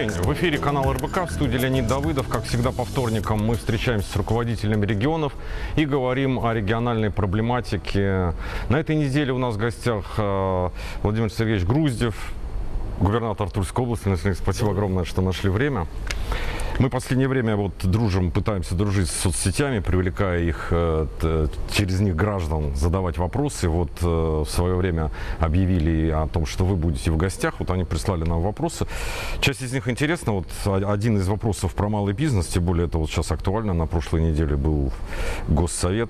день. В эфире канал РБК, в студии Леонид Давыдов. Как всегда, по вторникам мы встречаемся с руководителями регионов и говорим о региональной проблематике. На этой неделе у нас в гостях э, Владимир Сергеевич Груздев, губернатор Тульской области. Спасибо огромное, что нашли время. Мы в последнее время вот дружим, пытаемся дружить с соцсетями, привлекая их, э, через них граждан задавать вопросы. Вот э, в свое время объявили о том, что вы будете в гостях. Вот они прислали нам вопросы. Часть из них интересна. Вот один из вопросов про малый бизнес, тем более это вот сейчас актуально. На прошлой неделе был госсовет.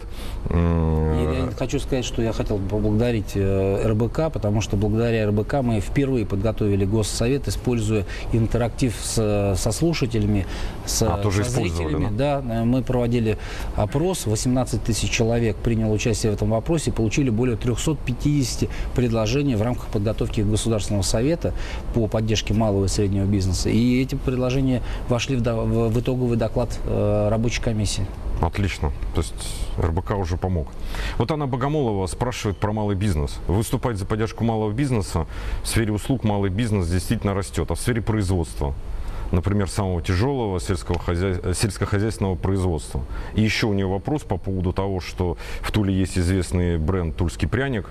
Я хочу сказать, что я хотел поблагодарить э, РБК, потому что благодаря РБК мы впервые подготовили госсовет, используя интерактив со слушателями, с, а, тоже со зрителями. Да? да, мы проводили опрос, 18 тысяч человек приняло участие в этом вопросе, получили более 350 предложений в рамках подготовки Государственного совета по поддержке малого и среднего бизнеса. И эти предложения вошли в, в, в итоговый доклад э, рабочей комиссии. Отлично. То есть РБК уже помог. Вот Анна Богомолова спрашивает про малый бизнес. Выступать за поддержку малого бизнеса в сфере услуг малый бизнес действительно растет, а в сфере производства например, самого тяжелого сельского хозяй... сельскохозяйственного производства. И еще у нее вопрос по поводу того, что в Туле есть известный бренд «Тульский пряник»,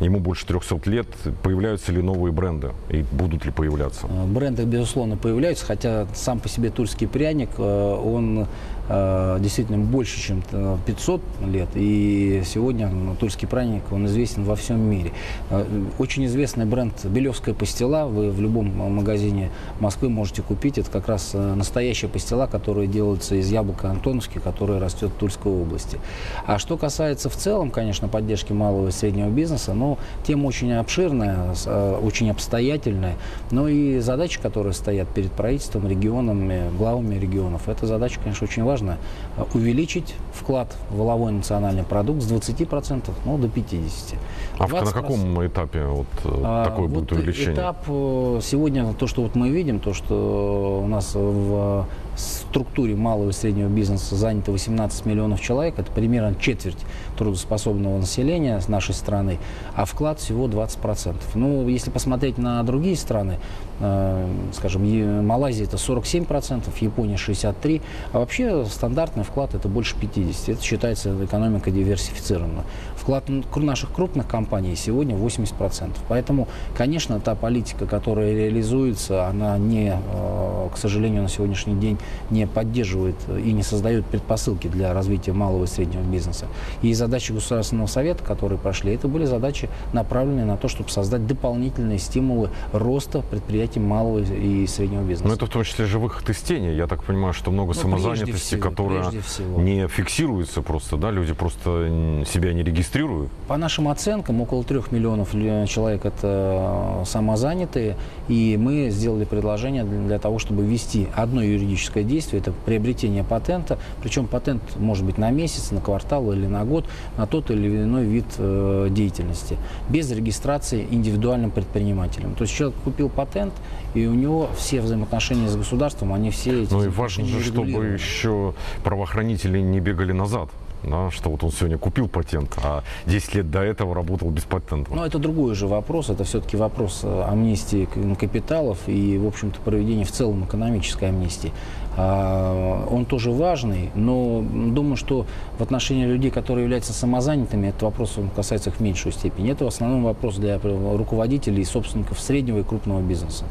ему больше 300 лет, появляются ли новые бренды и будут ли появляться? Бренды, безусловно, появляются, хотя сам по себе тульский пряник, э, он Э, действительно больше, чем 500 лет. И сегодня ну, тульский праздник, он известен во всем мире. Э, очень известный бренд «Белевская пастила». Вы в любом магазине Москвы можете купить. Это как раз э, настоящая пастила, которая делается из яблока Антоновски, которая растет в Тульской области. А что касается в целом, конечно, поддержки малого и среднего бизнеса, ну, тема очень обширная, очень обстоятельная. Но и задачи, которые стоят перед правительством, регионами, главами регионов, эта задача, конечно, очень важна важно э, увеличить вклад в валовой национальный продукт с 20% ну, до 50%. А на каком этапе вот э, а, такое вот будет увеличение? Этап э, сегодня, то, что вот мы видим, то, что у нас в структуре малого и среднего бизнеса занято 18 миллионов человек, это примерно четверть трудоспособного населения нашей страны, а вклад всего 20%. Ну, если посмотреть на другие страны, скажем, Малайзия это 47%, Япония 63%, а вообще стандартный вклад это больше 50%. Это считается экономика диверсифицированная. Вклад наших крупных компаний сегодня 80%. Поэтому, конечно, та политика, которая реализуется, она не, э, к сожалению, на сегодняшний день не поддерживает и не создает предпосылки для развития малого и среднего бизнеса. И задачи Государственного совета, которые прошли, это были задачи, направленные на то, чтобы создать дополнительные стимулы роста предприятий малого и среднего бизнеса. Но это в том числе из тени. Я так понимаю, что много ну, самозанятости, всего, которая не фиксируется просто, да, люди просто себя не регистрируют. По нашим оценкам, около трех миллионов человек это самозанятые, и мы сделали предложение для того, чтобы ввести одно юридическое действие, это приобретение патента, причем патент может быть на месяц, на квартал или на год, на тот или иной вид э, деятельности, без регистрации индивидуальным предпринимателем. То есть человек купил патент, и у него все взаимоотношения с государством, они все эти Ну и важно же, чтобы еще правоохранители не бегали назад да, что вот он сегодня купил патент, а 10 лет до этого работал без патента. Ну, это другой же вопрос. Это все-таки вопрос э, амнистии капиталов и, в общем-то, проведения в целом экономической амнистии. А, он тоже важный, но думаю, что в отношении людей, которые являются самозанятыми, этот вопрос он касается их в меньшую степень. Это в основном вопрос для руководителей и собственников среднего и крупного бизнеса.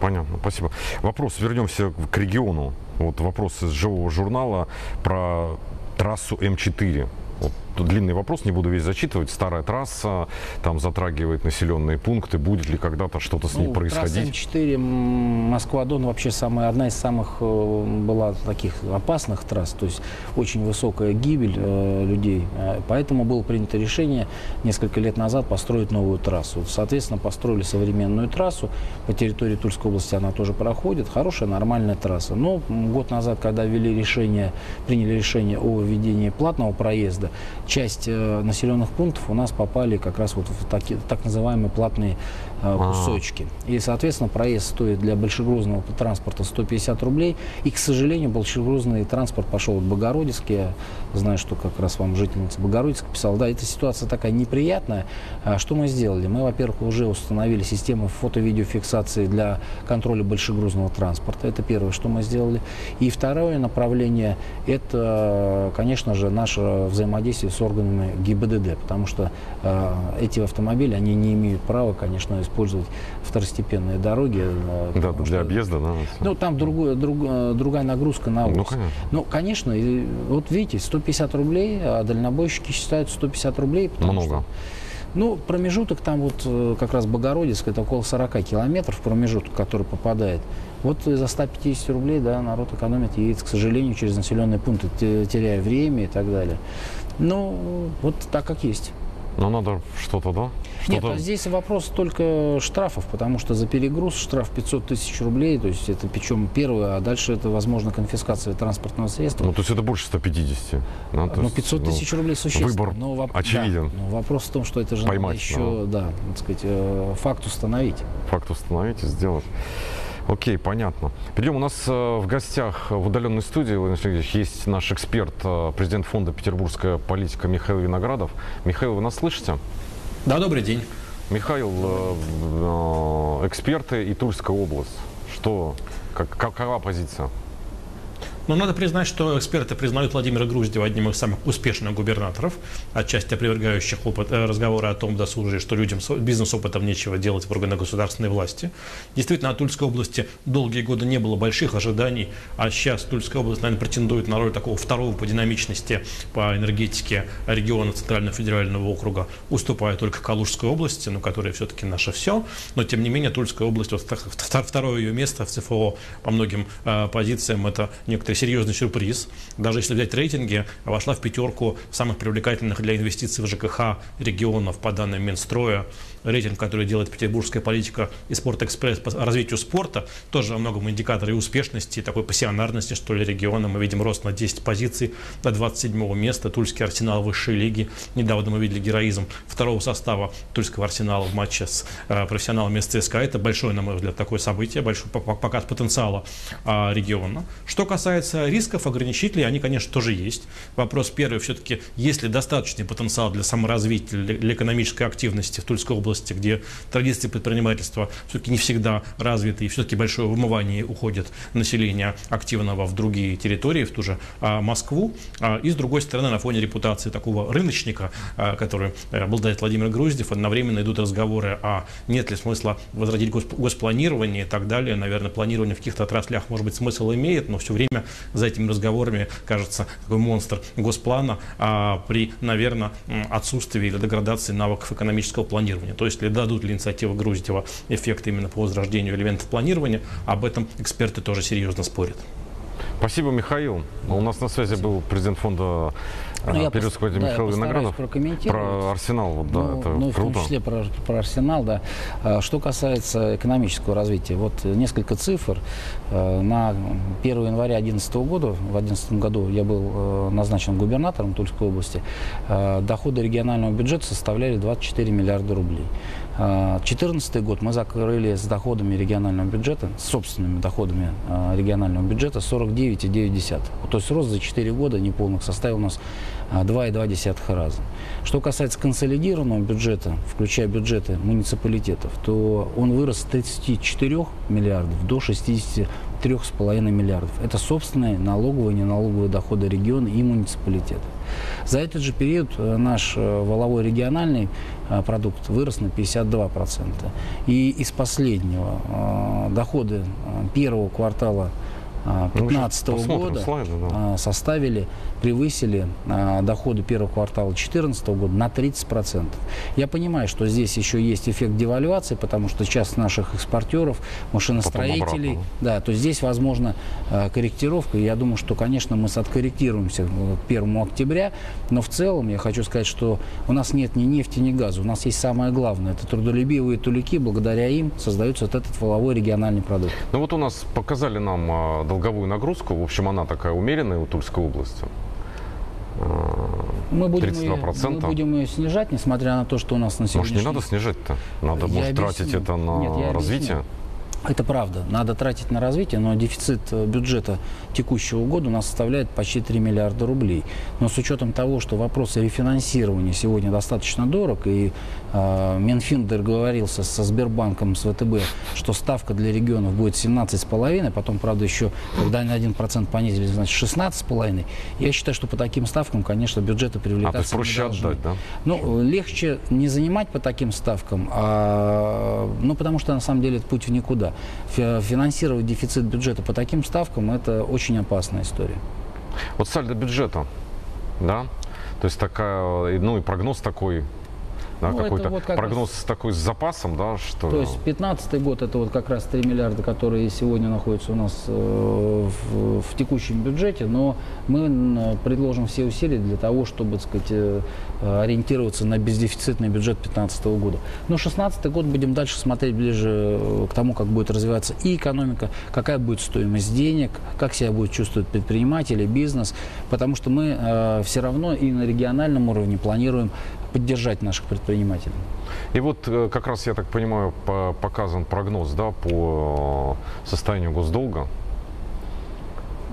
Понятно, спасибо. Вопрос, вернемся к региону. Вот вопрос из живого журнала про трассу М4. Длинный вопрос, не буду весь зачитывать. Старая трасса, там затрагивает населенные пункты. Будет ли когда-то что-то с ну, ней происходить? Трасса М4 Москва-Дон вообще самая, одна из самых э, была таких опасных трасс. То есть очень высокая гибель э, людей. Э, поэтому было принято решение несколько лет назад построить новую трассу. Соответственно, построили современную трассу. По территории Тульской области она тоже проходит. Хорошая, нормальная трасса. Но год назад, когда ввели решение, приняли решение о введении платного проезда, часть э, населенных пунктов у нас попали как раз вот в таки, так называемые платные э, А. кусочки. И, соответственно, проезд стоит для большегрузного транспорта 150 рублей. И, к сожалению, большегрузный транспорт пошел в Богородицк. Я знаю, что как раз вам жительница Богородицка писала. Да, эта ситуация такая неприятная. А Что мы сделали? Мы, во-первых, уже установили систему фото-видеофиксации для контроля большегрузного транспорта. Это первое, что мы сделали. И второе направление – это, конечно же, наше взаимодействие с органами ГИБДД, потому что э, эти автомобили, они не имеют права, конечно, использовать второстепенные дороги. Да, для что- объезда, да. Ну, там другое, друг- э, другая нагрузка на Ну, ось. конечно. Ну, конечно, и вот видите, 150 рублей, а дальнобойщики считают 150 рублей. потому Много. что, ну, промежуток там вот э, как раз Богородицк, это около 40 километров промежуток, который попадает. Вот за 150 рублей, да, народ экономит, едет, к сожалению, через населенные пункты, те- теряя время и так далее. Ну, вот так как есть. Но надо что-то, да? Нет, Что-то... а здесь вопрос только штрафов, потому что за перегруз штраф 500 тысяч рублей, то есть это причем первое, а дальше это, возможно, конфискация транспортного средства. Ну, то есть это больше 150. да, то Ну, есть, 500 ну, тысяч рублей существенно. выбор но воп- очевиден. да, но вопрос в том, что это же Поймать надо еще, да, так сказать, э, факт установить. факт установить и сделать. Окей, понятно. Перейдем. У нас э, в гостях в удаленной студии, Владимир Сергеевич, есть наш эксперт, э, президент фонда «Петербургская политика» Михаил Виноградов. Михаил, вы нас слышите? Да, добрый день. Михаил, э, эксперты и Тульская область. Что, как, какова позиция? Но надо признать, что эксперты признают Владимира Груздева одним из самых успешных губернаторов, отчасти опровергающих опыт, э, разговоры о том досужие, что людям с бизнес-опытом нечего делать в органах государственной власти. Действительно, от Тульской области долгие годы не было больших ожиданий, а сейчас Тульская область, наверное, претендует на роль такого второго по динамичности по энергетике региона Центрального федерального округа, уступая только Калужской области, ну, которая все-таки наше все. Но, тем не менее, Тульская область, вот второе ее место в ЦФО по многим э, позициям, это некоторый серьезный сюрприз. Даже если взять рейтинги, вошла в пятерку самых привлекательных для инвестиций в ЖКХ регионов по данным Минстроя. Рейтинг, который делает петербургская политика и Спортэкспресс по развитию спорта, тоже во многом индикатор и успешности, и такой пассионарности, что ли, региона. Мы видим рост на 10 позиций до 27 места. Тульский арсенал высшей лиги. Недавно мы видели героизм второго состава Тульского арсенала в матче с э, профессионалами из ЦСКА. Это большое, на мой взгляд, такое событие, большой по- по- показ потенциала а, региона. Что касается рисков, ограничителей, они, конечно, тоже есть. Вопрос первый, все-таки, есть ли достаточный потенциал для саморазвития, для экономической активности в Тульской области, где традиции предпринимательства все-таки не всегда развиты, и все-таки большое вымывание уходит населения активного в другие территории, в ту же а, Москву. А, и, с другой стороны, на фоне репутации такого рыночника, а, который э, обладает Владимир Груздев, одновременно идут разговоры о нет ли смысла возродить гос- госпланирование и так далее. Наверное, планирование в каких-то отраслях, может быть, смысл имеет, но все время за этими разговорами, кажется, такой монстр госплана а, при, наверное, отсутствии или деградации навыков экономического планирования. То есть, ли дадут ли инициативы Груздева эффект именно по возрождению элементов планирования, об этом эксперты тоже серьезно спорят. Спасибо, Михаил. У нас на связи был президент фонда Ну, я Перевского пос- да, Михаил Виноградов. Про Арсенал, вот, да, ну, это ну, в круто. том числе про, про Арсенал, да. А, Что касается экономического развития, вот несколько цифр. Э, На 1 января 2011 года, в 2011 году я был э, назначен губернатором Тульской области, э, доходы регионального бюджета составляли 24 миллиарда рублей. 2014 год мы закрыли с доходами регионального бюджета, с собственными доходами э, регионального бюджета 49,9. То есть рост за 4 года неполных составил у нас а, 2,2 раза. Что касается консолидированного бюджета, включая бюджеты муниципалитетов, то он вырос с 34 миллиардов до 63,5 миллиардов. Это собственные налоговые и неналоговые доходы региона и муниципалитета. За этот же период э, наш э, валовой региональный продукт вырос на 52%. И из последнего э, доходы э, первого квартала 2015 посмотрим года слайды, да. а, составили, превысили а, доходы первого квартала 2014 года на 30%. Я понимаю, что здесь еще есть эффект девальвации, потому что часть наших экспортеров, машиностроителей, да, то здесь возможно а, корректировка. Я думаю, что, конечно, мы откорректируемся к 1 октября, но в целом я хочу сказать, что у нас нет ни нефти, ни газа. У нас есть самое главное, это трудолюбивые тулики, благодаря им создается вот этот валовой региональный продукт. Ну вот у нас показали нам а, долговую нагрузку. В общем, она такая умеренная у Тульской области. Мы будем, ее, 32%. мы будем ее снижать, несмотря на то, что у нас на Может, сегодняшний не надо снижать-то? Надо, Я может, объясню. тратить это на Нет, развитие? объясню. Это правда. Надо тратить на развитие, но дефицит э, бюджета текущего года у нас составляет почти 3 миллиарда рублей. Но с учетом того, что вопрос рефинансирования сегодня достаточно дорог, и э, Минфин договорился со Сбербанком, с ВТБ, что ставка для регионов будет 17,5, потом, правда, еще, когда на 1% понизили, значит, 16,5. Я считаю, что по таким ставкам, конечно, бюджеты А, то привлекаться есть проще не должны. отдать, да? Ну, легче не занимать по таким ставкам, а, ну, потому что на самом деле это путь в никуда. Фи- Финансировать дефицит бюджета по таким ставкам – это очень опасная история. Вот сальдо бюджета, да? То есть такая, ну и прогноз такой, да, Ну, какой-то вот как прогноз такой с запасом, да, что... То есть 2015 год – это вот как раз 3 миллиарда, которые сегодня находятся у нас э, в, в текущем бюджете, но мы предложим все усилия для того, чтобы, так сказать, э, ориентироваться на бездефицитный бюджет 2015 года. Но 2016 год будем дальше смотреть ближе э, к тому, как будет развиваться и экономика, какая будет стоимость денег, как себя будет чувствовать предприниматели, бизнес, потому что мы э, все равно и на региональном уровне планируем поддержать наших предпринимателей. И вот э, как раз, я так понимаю, по- показан прогноз, да, по э, состоянию госдолга.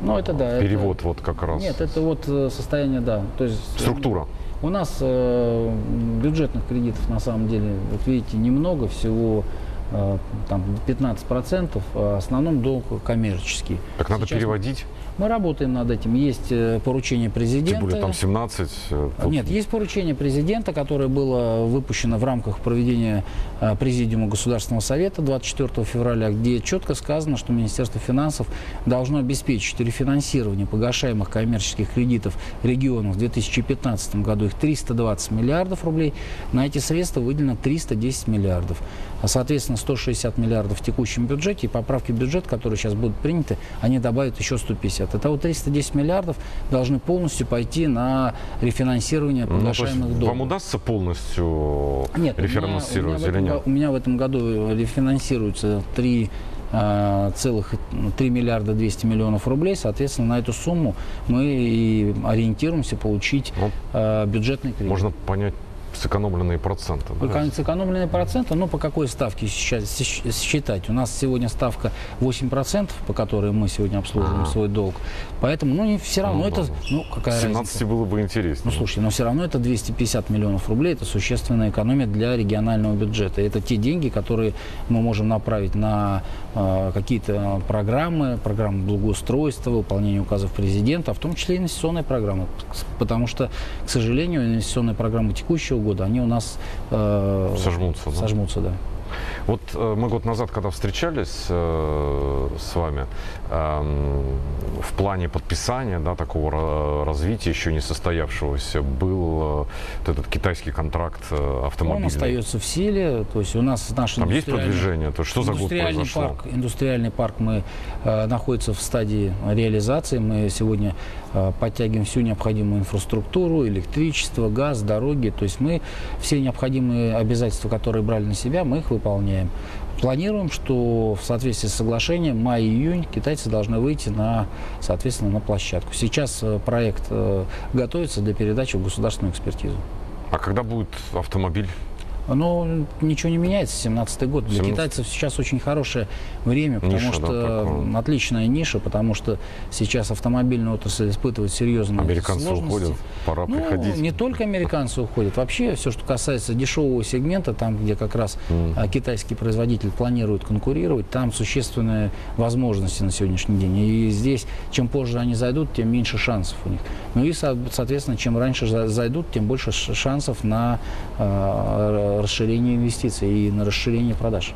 Ну, это да. это- Перевод вот как раз. Нет, это вот э, состояние, да. То есть Структура. У нас э, бюджетных кредитов на самом деле, вот видите, немного, всего э, там 15%, а в основном долг коммерческий. Так надо Сейчас переводить, Мы работаем над этим. Есть э, поручение президента. тем более там 17. э, тут- Нет, есть поручение президента, которое было выпущено в рамках проведения э, Президиума Государственного Совета 24 февраля, где четко сказано, что Министерство финансов должно обеспечить рефинансирование погашаемых коммерческих кредитов регионов в 2015 году. Их 320 миллиардов рублей. На эти средства выделено 310 миллиардов. А, Соответственно, 160 миллиардов в текущем бюджете и поправки в бюджет, которые сейчас будут приняты, они добавят еще 150. Итого 310 миллиардов должны полностью пойти на рефинансирование Ну, погашаемых долгов. вам удастся полностью Нет, у меня- рефинансировать у меня, или этом, нет? у меня в этом году рефинансируется 3 а, целых 3 миллиарда 200 миллионов рублей. Соответственно, на эту сумму мы и ориентируемся получить Ну, а, бюджетный кредит. Можно понять сэкономленные проценты. да? Сэкономленные проценты, ну, по какой ставке сейчас считать? У нас сегодня ставка 8%, по которой мы сегодня обслуживаем Ага. свой долг. Поэтому, ну, не все равно Ну, это, да. ну, какая 17 разница? было бы интереснее. Ну, слушайте, но все равно это 250 миллионов рублей, это существенная экономия для регионального бюджета. Это те деньги, которые мы можем направить на э, какие-то программы, программы благоустройства, выполнение указов президента, а в том числе инвестиционные программы. Потому что, к сожалению, инвестиционные программы текущего года, они у нас э, Сожмутся, да? сожмутся, да. Вот э, мы год назад, когда встречались э, с вами, эм, в плане подписания да, такого ра- развития еще не состоявшегося был э, вот этот китайский контракт э, Он автомобильный. остается в силе, то есть у нас наш Там есть продвижение? То что за год произошло? Парк, индустриальный парк мы э, находится в стадии реализации. Мы сегодня э, подтягиваем всю необходимую инфраструктуру, электричество, газ, дороги. То есть мы все необходимые обязательства, которые брали на себя, мы их выполняем. Планируем, что в соответствии с соглашением май-июнь китайцы должны выйти на, соответственно, на площадку. Сейчас э, проект э, готовится для передачи в государственную экспертизу. А когда будет автомобиль? Но ничего не меняется, 17 год. Для 17. китайцев сейчас очень хорошее время, потому Ниша, да, что такое. отличная ниша, потому что сейчас автомобильная отрасль испытывает серьезные Американцы сложности. уходят, пора Ну, приходить. не только американцы уходят. Вообще, все, что касается дешевого сегмента, там, где как раз а, китайский производитель планирует конкурировать, там существенные возможности на сегодняшний день. И здесь, чем позже они зайдут, тем меньше шансов у них. Ну и, со- соответственно, чем раньше за- зайдут, тем больше шансов на а, расширение инвестиций и на расширение продаж.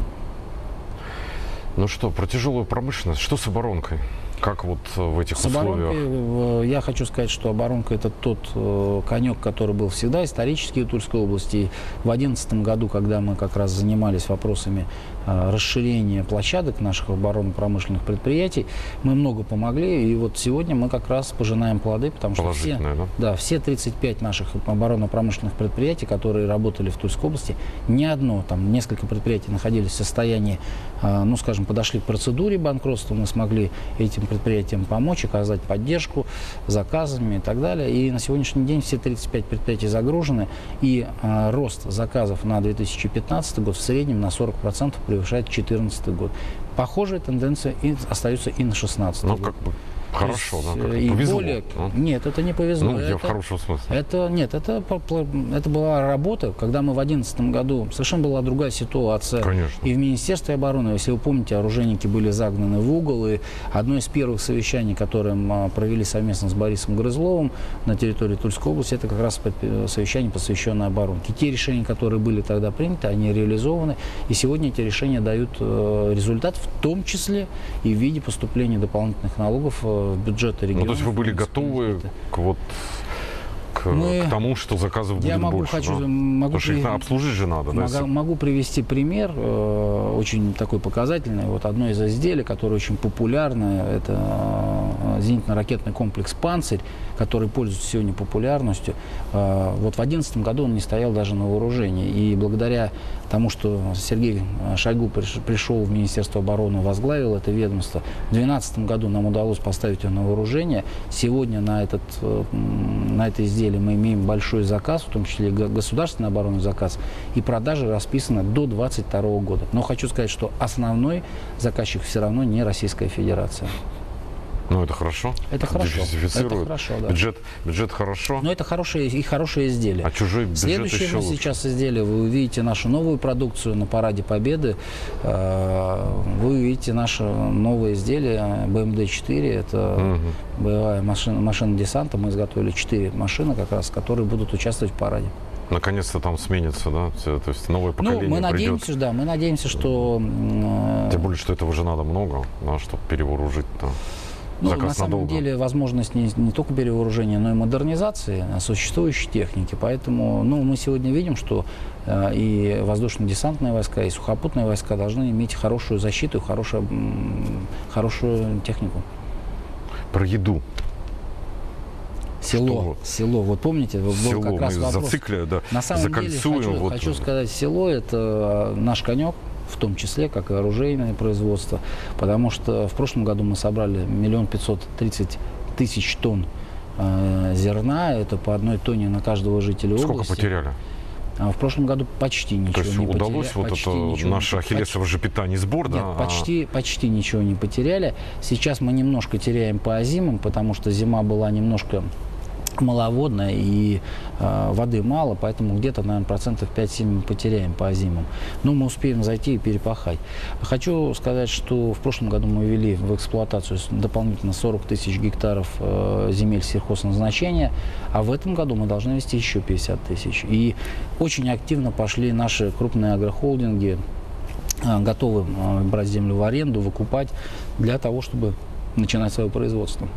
Ну что, про тяжелую промышленность. Что с оборонкой? Как вот э, в этих С условиях? э, я хочу сказать, что оборонка это тот э, конек, который был всегда исторический в Тульской области. В 2011 году, когда мы как раз занимались вопросами расширения площадок наших оборонно-промышленных предприятий, мы много помогли. И вот сегодня мы как раз пожинаем плоды, потому что все, да? да, все 35 наших оборонно-промышленных предприятий, которые работали в Тульской области, ни одно, там несколько предприятий находились в состоянии, ну, скажем, подошли к процедуре банкротства, мы смогли этим предприятиям помочь, оказать поддержку заказами и так далее. И на сегодняшний день все 35 предприятий загружены, и э, рост заказов на 2015 год в среднем на 40% превышает 2014 год. Похожая тенденция и остается и на 2016 Ну, год. как бы хорошо, есть, да, как э, и повезло. более- а? Нет, это не повезло. Ну, я в Это- хорошем смысле. это нет, это, это была работа, когда мы в 2011 году, совершенно была другая ситуация. Конечно. И в Министерстве обороны, если вы помните, оружейники были загнаны в угол, и одно из первых совещаний, которое мы а, провели совместно с Борисом Грызловым на территории Тульской области, это как раз совещание, посвященное оборонке. Те решения, которые были тогда приняты, они реализованы, и сегодня эти решения дают э, результат, в том числе и в виде поступления дополнительных налогов в бюджеты Ну, то есть вы были готовы к вот к, Мы- к тому, что заказов Я будет могу, больше. хочу, да? могу Потому что их обслужить же надо, да? Если- Могу привести пример, э, очень такой показательный. Вот одно из изделий, которое очень популярное, это зенитно-ракетный комплекс «Панцирь», который пользуется сегодня популярностью. Э, вот в 2011 году он не стоял даже на вооружении. И благодаря тому, что Сергей Шойгу приш- пришел в Министерство обороны, возглавил это ведомство, в 2012 году нам удалось поставить его на вооружение. Сегодня на, этот, на это изделие мы имеем большой заказ, в том числе государственный оборонный заказ, и продажи расписаны до 2022 года. Но хочу сказать, что основной заказчик все равно не Российская Федерация. Ну, это хорошо. Это хорошо. Это хорошо, да. Бюджет, бюджет хорошо, Но это хорошее и хорошее изделие. а чужой бюджет Следующее еще мы лучше. сейчас изделие, вы увидите нашу новую продукцию на Параде Победы. Э, Вы увидите наше новое изделие БМД-4. Это Мгм. боевая машина, машина десанта. Мы изготовили 4 машины, как раз, которые будут участвовать в параде. Наконец-то там сменится, да? То есть новое поколение Ну, мы придет. надеемся, да, мы надеемся, что м, э, Тем более, что этого же надо много, да, чтобы перевооружить там. Ну, Заказ на самом надолго. деле возможность не, не только перевооружения, но и модернизации существующей техники. Поэтому ну, мы сегодня видим, что э, и воздушно-десантные войска, и сухопутные войска должны иметь хорошую защиту, хорошую, хорошую технику. Про еду. Село, вот? село. Вот помните, вот был Село как раз мы вопрос. зацикливаем, да, На самом закольцуем. деле хочу, вот. хочу сказать, село это наш конек, в том числе, как и оружейное производство, потому что в прошлом году мы собрали миллион пятьсот тридцать тысяч тонн э, зерна, это по одной тонне на каждого жителя Сколько области. потеряли? А в прошлом году почти ничего То есть не удалось потеря- вот почти это не наше ахиллесово же питание сбор, нет, да? а- почти, почти ничего не потеряли. Сейчас мы немножко теряем по озимам, потому что зима была немножко маловодная и э, воды мало, поэтому где-то, наверное, процентов 5-7 мы потеряем по озимам. Но мы успеем зайти и перепахать. Хочу сказать, что в прошлом году мы ввели в эксплуатацию дополнительно 40 тысяч гектаров э, земель сельхозназначения, а в этом году мы должны вести еще 50 тысяч. И очень активно пошли наши крупные агрохолдинги, э, готовы э, брать землю в аренду, выкупать для того, чтобы начинать свое производство.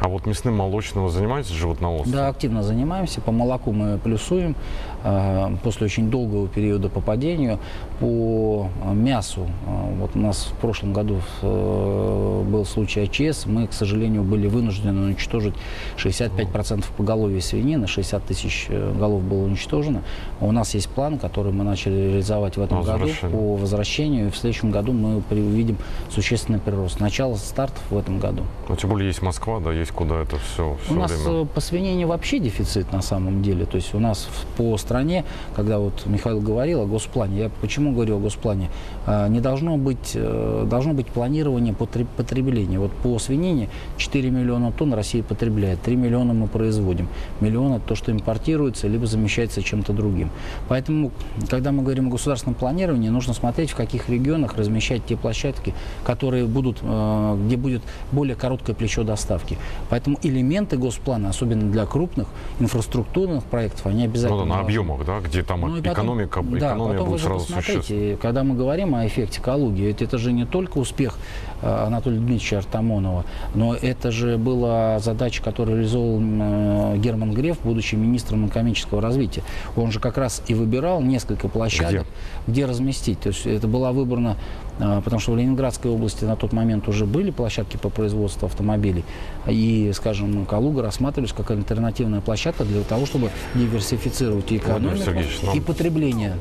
А вот мясным молочным вы занимаетесь животноводством? Да, активно занимаемся. По молоку мы плюсуем э, после очень долгого периода по падению. По мясу, э, вот у нас в прошлом году э, был случай АЧС, мы, к сожалению, были вынуждены уничтожить 65% поголовья свинины, 60 тысяч голов было уничтожено. У нас есть план, который мы начали реализовать в этом году по возвращению, и в следующем году мы увидим существенный прирост. Начало стартов в этом году. Ну, тем более есть Москва, да, есть куда это все, У все нас время. э, по свинине вообще дефицит на самом деле. То есть у нас по стране, когда вот Михаил говорил о госплане, я почему говорю о госплане, А, не должно быть, э, должно быть планирование потре- потребления. Вот по свинине 4 миллиона тонн Россия потребляет, 3 миллиона мы производим. Миллион это то, что импортируется, либо замещается чем-то другим. Поэтому, когда мы говорим о государственном планировании, нужно смотреть, в каких регионах размещать те площадки, которые будут, э, где будет более короткое плечо доставки. Поэтому элементы госплана, особенно для крупных инфраструктурных проектов, они обязательно Ну, да, на объемах, да, где там ну и потом- экономика, да, экономия потом будет сразу посмотрите, когда мы говорим о эффекте Калуги, это, это же не только успех Анатолия Дмитриевича Артамонова, но это же была задача, которую реализовал э, Герман Греф, будучи министром экономического развития. Он же как раз и выбирал несколько площадок, где, разместить. То есть это была выбрана, э, потому что в Ленинградской области на тот момент уже были площадки по производству автомобилей, и, скажем, Калуга рассматривались как альтернативная площадка для того, чтобы диверсифицировать и Владимир экономику, Сергеевич, нам- и потребление.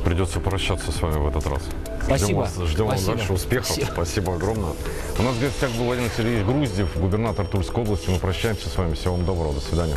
Придется прощаться с вами в этот раз. Спасибо. Ждем вас, ждем вам Спасибо. дальше успехов. Спасибо. Спасибо. огромное. У нас в гостях был Владимир Сергеевич Груздев, губернатор Тульской области. Мы прощаемся с вами. Всего вам доброго. До свидания.